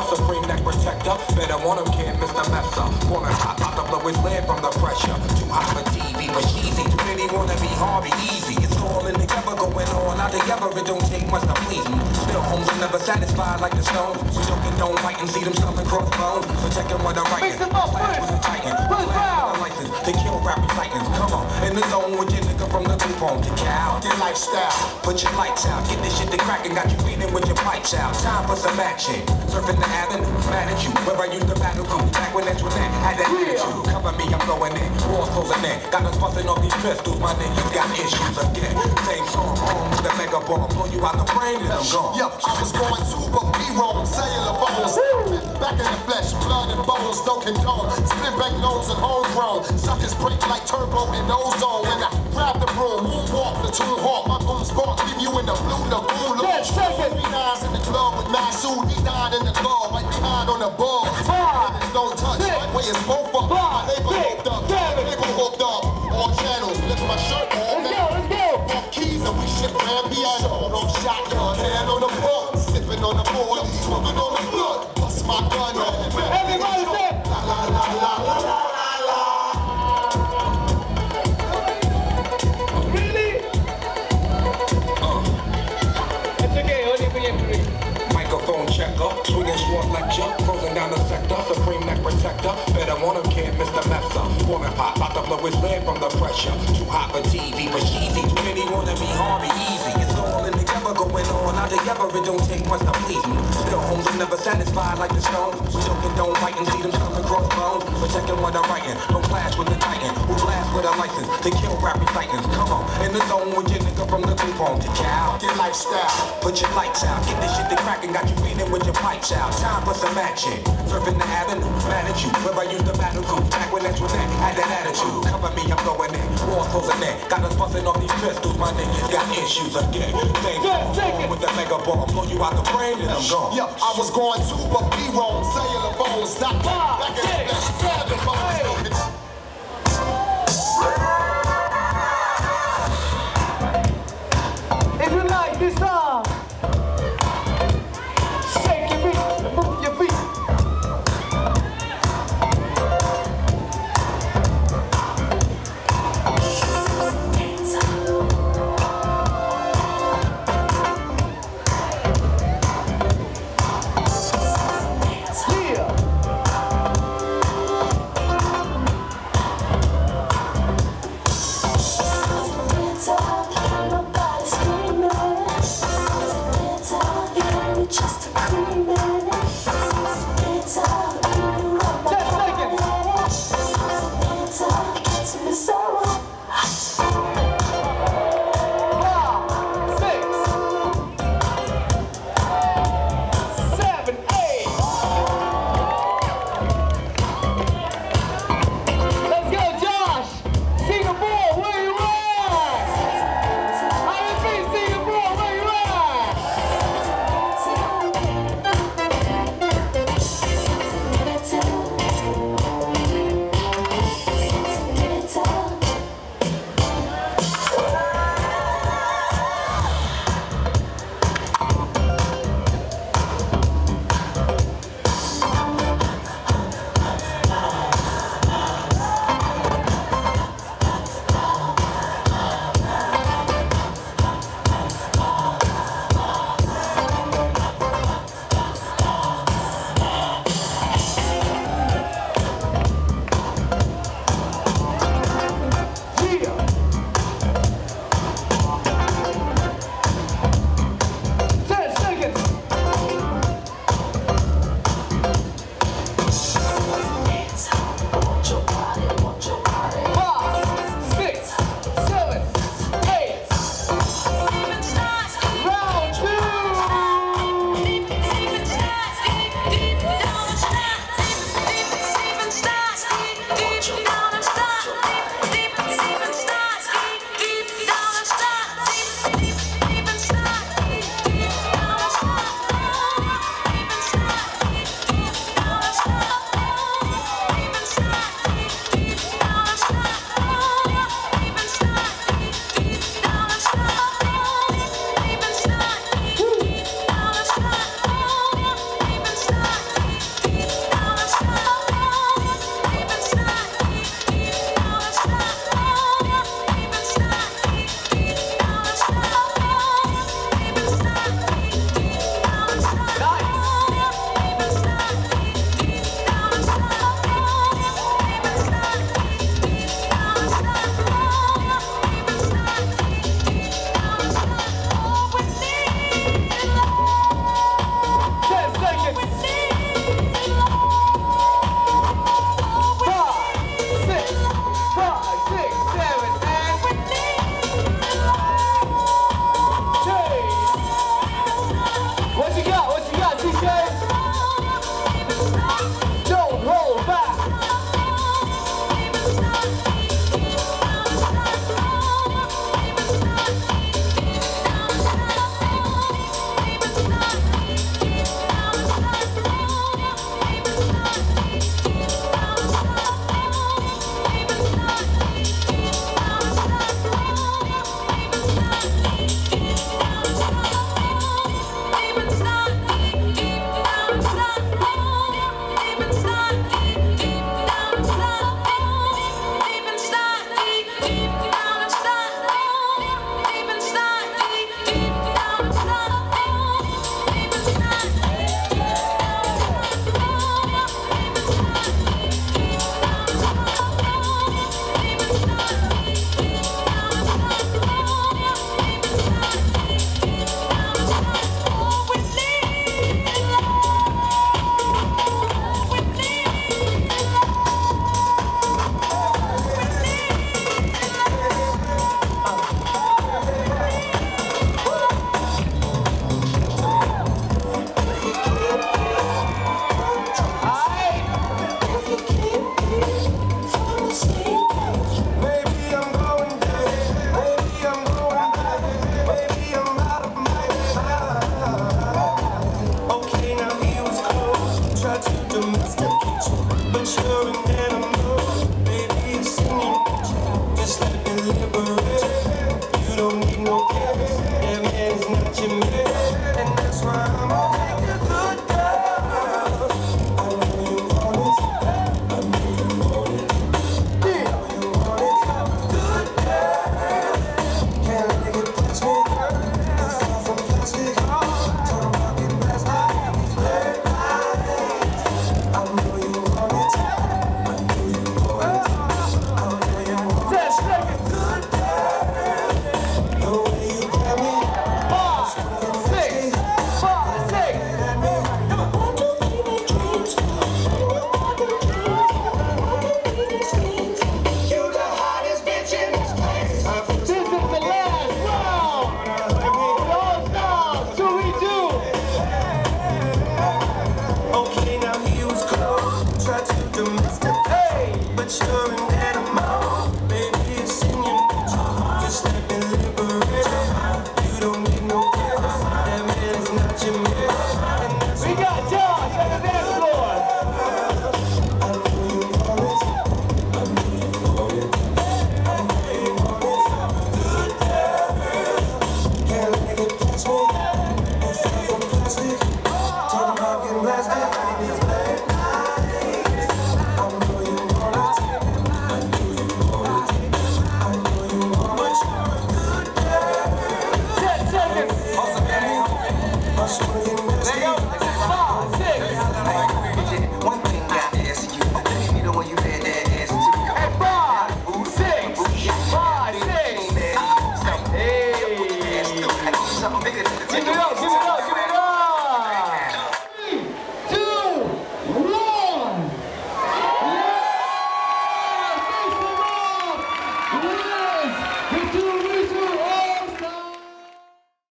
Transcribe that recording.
supreme neck protector. Better want him, can't miss the messer. Woman hot, about to blow his lid from the pressure. Too hot for TV, but cheesy. Too many wanna be hard, Harvey easy. It's all in together, going on out together. It don't take much to please me. Still, homes are never satisfied like the stones. We don't condone fighting, see them stuffing crossbones. Protecting what I'm writing. Mix them up, Flash first. with the titan. First round. License to kill rapping titans. Come on, in the zone with your nigga from the loop home to cow. Their lifestyle. Put your lights out, get this shit to crackin', got you feeding with your pipes out. Time for some action. Surfing the avenue, mad at you. Where I used to battle crew, back when that's when that had that attitude. Cover me, I'm going in. Walls closing in. Got us busting off these pistols, my niggas got issues again. Same song, home with the mega bomb. Blow you out the brain and I'm gone. Yo, I was going to, but we wrong. Cellular phones. Back in the flesh, blood and bones, don't condone. Split back loans and homegrown. Suckers break like turbo and ozone. When I grab the broom, moonwalk, the tune hawk. My boom spark, leave you in the blue lagoon. Look Ten seconds. Three nines in the club with Masood. He died in the club, right behind on the ball. Five, don't touch. six, My way is both Woman pop, about to blow his lid from the pressure. Too hot for TV, but cheesy. Too many wanna be Harvey easy. It's It don't take much to please me. Still, homes are never satisfied like the stones. We don't condone fighting, see them stuffing crossbones. Protecting what I'm writing, don't clash with the titan. Who blast with a license to kill rapping titans? Come on, in the zone with your nigga from the group home to cow. Their lifestyle. Put your lights out, get this shit to crackin', got you feeding with your pipes out. Time for some action. Surfing the avenue, mad at you. Where I used the battle group, back when that's when that had that attitude. Cover me, I'm going in. Walls closing in. Got us busting off these pistols, my niggas got issues again. Same Ten song, with the mega bomb. Blow you out the brain and I'm gone. Yo, I was going to, but wrong. Cellular phones, stop. Five, Back six,